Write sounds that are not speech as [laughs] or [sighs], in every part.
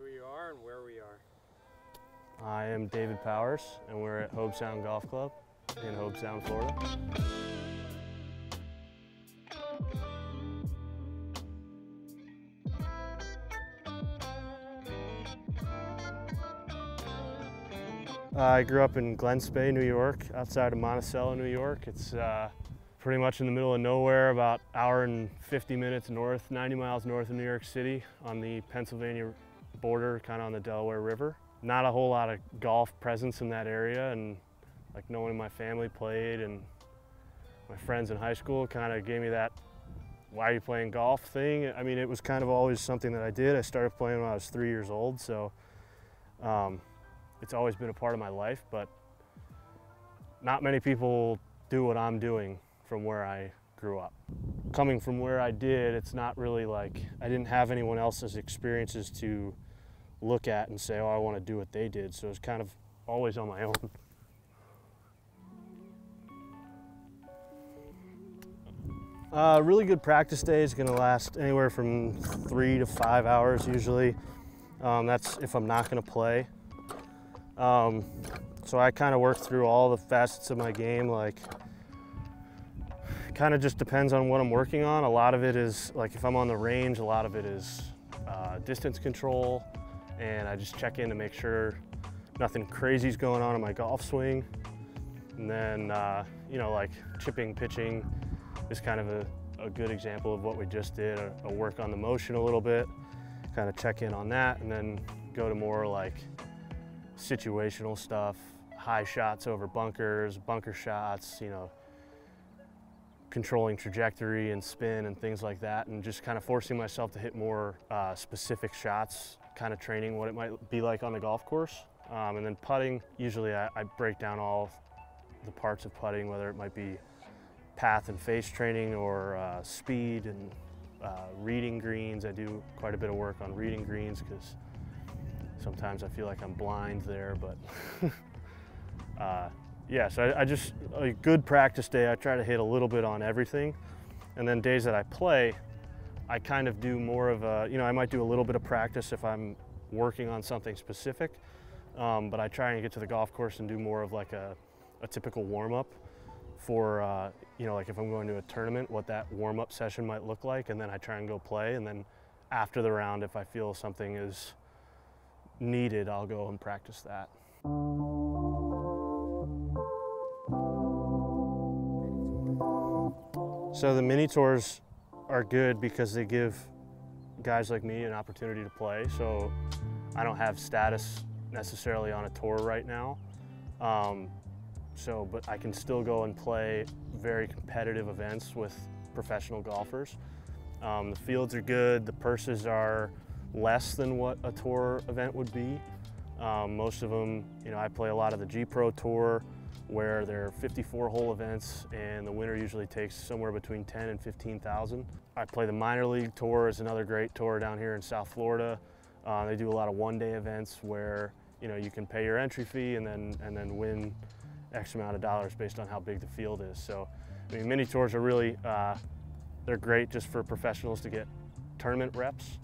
who you are and where we are. I am David Powers, and we're at Hobe Sound Golf Club in Hobe Sound, Florida. I grew up in Glen Spey, New York, outside of Monticello, New York. It's uh, pretty much in the middle of nowhere, about hour and 50 minutes north, 90 miles north of New York City on the Pennsylvania border, kind of on the Delaware River. Not a whole lot of golf presence in that area, and like no one in my family played, and my friends in high school kind of gave me that why are you playing golf thing. I mean, it was kind of always something that I did. I started playing when I was three years old, so um, it's always been a part of my life, but not many people do what I'm doing from where I grew up. Coming from where I did, it's not really like I didn't have anyone else's experiences to look at and say, oh, I want to do what they did. So it's kind of always on my own. Uh, really good practice day is going to last anywhere from three to five hours usually. Um, that's if I'm not going to play. Um, so I kind of work through all the facets of my game. Like, kind of just depends on what I'm working on. A lot of it is like if I'm on the range, a lot of it is uh, distance control, and I just check in to make sure nothing crazy is going on in my golf swing. And then, uh, you know, like chipping, pitching is kind of a, a good example of what we just did. A, a work on the motion a little bit, kind of check in on that, and then go to more like situational stuff, high shots over bunkers, bunker shots, you know, controlling trajectory and spin and things like that, and just kind of forcing myself to hit more uh, specific shots, kind of training what it might be like on the golf course. Um, and then putting, usually I, I break down all the parts of putting, whether it might be path and face training or uh, speed and uh, reading greens. I do quite a bit of work on reading greens because sometimes I feel like I'm blind there, but [laughs] uh, yeah, so I, I, just, a good practice day, I try to hit a little bit on everything. And then days that I play, I kind of do more of a, you know, I might do a little bit of practice if I'm working on something specific, um, but I try and get to the golf course and do more of like a, a typical warm up for, uh, you know, like if I'm going to a tournament, what that warm up session might look like. And then I try and go play. And then after the round, if I feel something is needed, I'll go and practice that. So the mini tours are good because they give guys like me an opportunity to play. So I don't have status necessarily on a tour right now. Um, so, but I can still go and play very competitive events with professional golfers. Um, the fields are good, the purses are less than what a tour event would be. Um, most of them, you know, I play a lot of the G Pro Tour where there are 54 hole events and the winner usually takes somewhere between 10 and 15,000. I play the minor league tour is another great tour down here in South Florida. Uh, they do a lot of one day events where, you know, you can pay your entry fee and then, and then win X amount of dollars based on how big the field is. So, I mean, mini tours are really, uh, they're great just for professionals to get tournament reps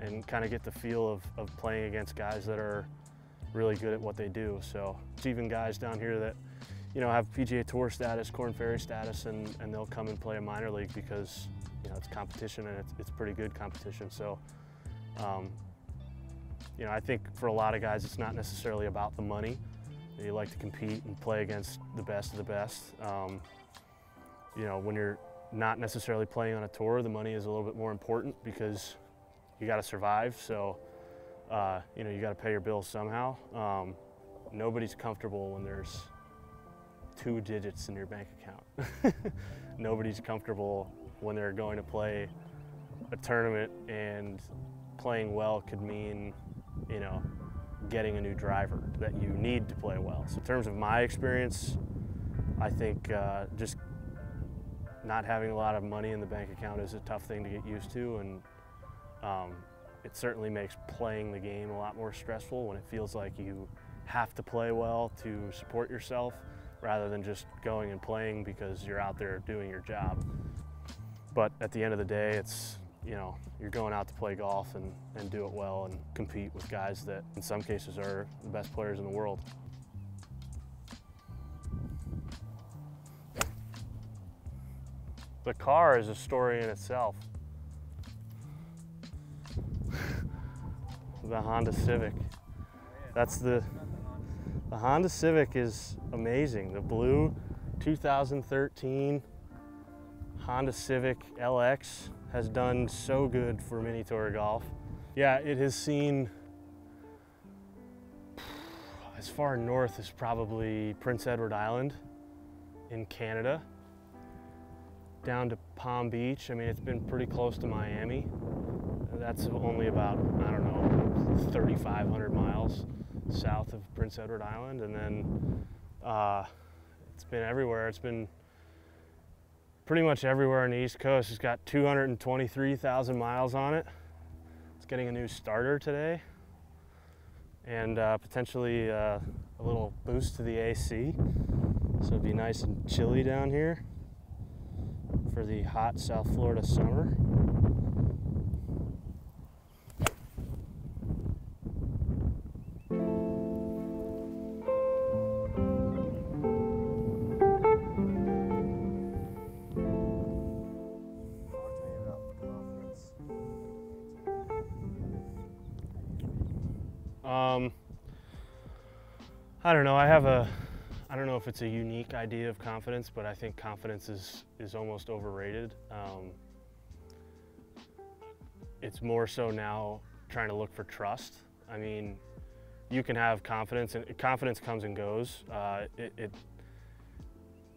and kind of get the feel of, of playing against guys that are really good at what they do. So it's even guys down here that, you know, have PGA Tour status, Korn Ferry status, and, and they'll come and play a minor league because, you know, it's competition and it's, it's pretty good competition. So, um, you know, I think for a lot of guys, it's not necessarily about the money. They like to compete and play against the best of the best. Um, you know, when you're not necessarily playing on a tour, the money is a little bit more important because you got to survive. So, uh, you know, you got to pay your bills somehow. Um, nobody's comfortable when there's two digits in your bank account. [laughs] nobody's comfortable when they're going to play a tournament and playing well could mean, you know, getting a new driver that you need to play well. So in terms of my experience, I think uh, just not having a lot of money in the bank account is a tough thing to get used to and um, it certainly makes playing the game a lot more stressful when it feels like you have to play well to support yourself rather than just going and playing because you're out there doing your job. But at the end of the day, it's you know, you're going out to play golf and, and do it well and compete with guys that in some cases are the best players in the world. The car is a story in itself. [laughs] the Honda Civic. That's the, the Honda Civic is amazing. The blue 2013 Honda Civic LX has done so good for mini tour golf. Yeah, it has seen [sighs] as far north as probably Prince Edward Island in Canada, down to Palm Beach. I mean, it's been pretty close to Miami. That's only about, I don't know, 3,500 miles south of Prince Edward Island. And then uh, it's been everywhere. It's been pretty much everywhere on the East Coast. It's got 223,000 miles on it. It's getting a new starter today and uh, potentially uh, a little boost to the AC. So it'd be nice and chilly down here for the hot South Florida summer. Um, I don't know. I have a, I don't know if it's a unique idea of confidence, but I think confidence is is almost overrated. Um, it's more so now trying to look for trust. I mean, you can have confidence, and confidence comes and goes. Uh, it, it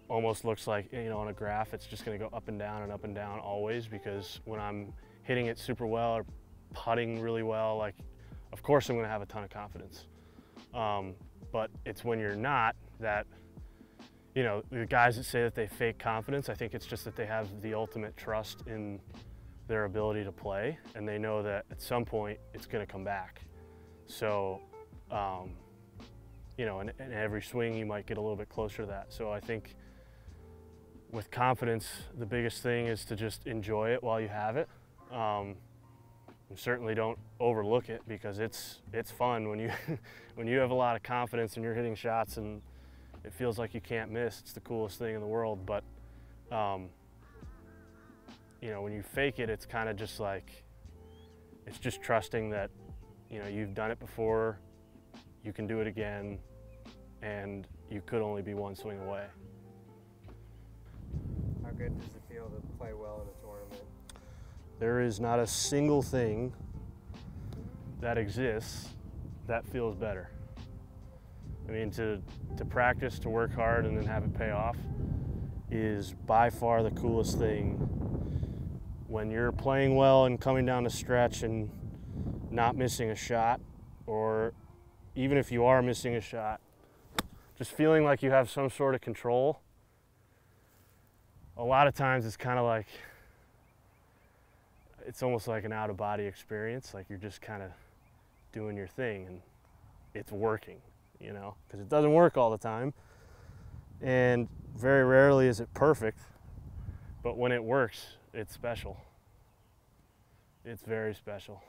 almost looks like you know on a graph, it's just going to go up and down and up and down always because when I'm hitting it super well or putting really well, like of course I'm gonna have a ton of confidence. Um, but it's when you're not that, you know, the guys that say that they fake confidence, I think it's just that they have the ultimate trust in their ability to play and they know that at some point it's gonna come back. So, um, you know, in, in every swing you might get a little bit closer to that. So I think with confidence, the biggest thing is to just enjoy it while you have it. Um, certainly don't overlook it because it's it's fun when you [laughs] when you have a lot of confidence and you're hitting shots and it feels like you can't miss. It's the coolest thing in the world. But um, you know, when you fake it, it's kind of just like it's just trusting that you know you've done it before, you can do it again, and you could only be one swing away. How good does it feel to play well in a tournament? There is not a single thing that exists that feels better. I mean, to, to practice, to work hard, and then have it pay off is by far the coolest thing. When you're playing well and coming down the stretch and not missing a shot, or even if you are missing a shot, just feeling like you have some sort of control. A lot of times it's kind of like it's almost like an out of body experience. Like you're just kind of doing your thing and it's working, you know, because it doesn't work all the time. And very rarely is it perfect, but when it works, it's special. It's very special.